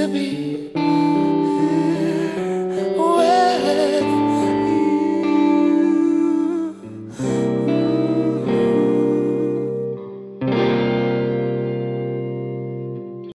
to be.